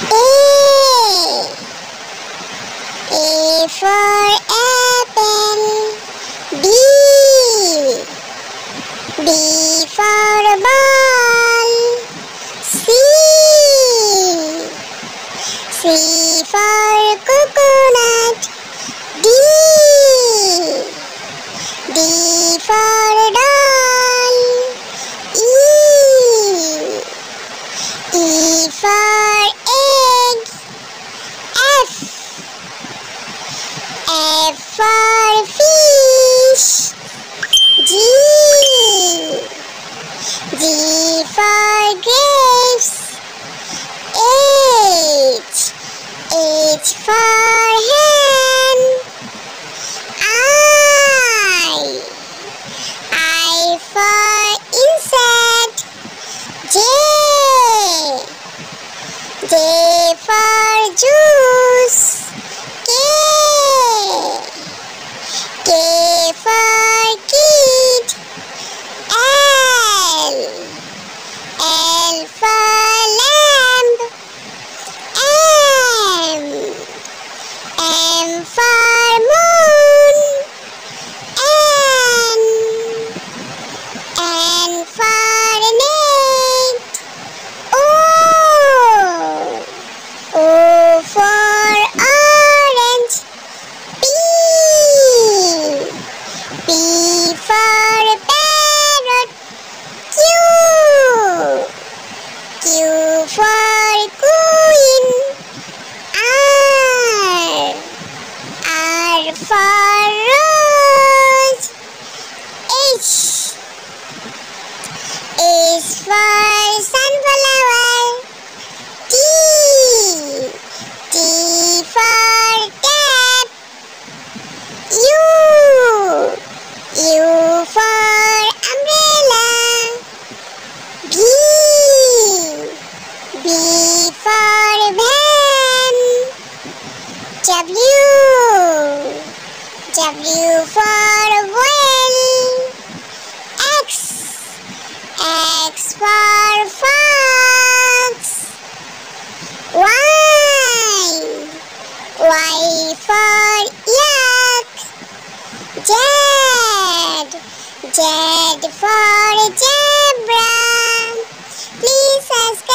A. A for apple. B. B for ball. C. C for coconut. D. D for doll. E. E for egg. F. F for fish. G. G for grapes. H. H for hen. I. I for insect. J. J for juice. M rose. H. H for for yak. Jed. Jed for zebra. Please subscribe.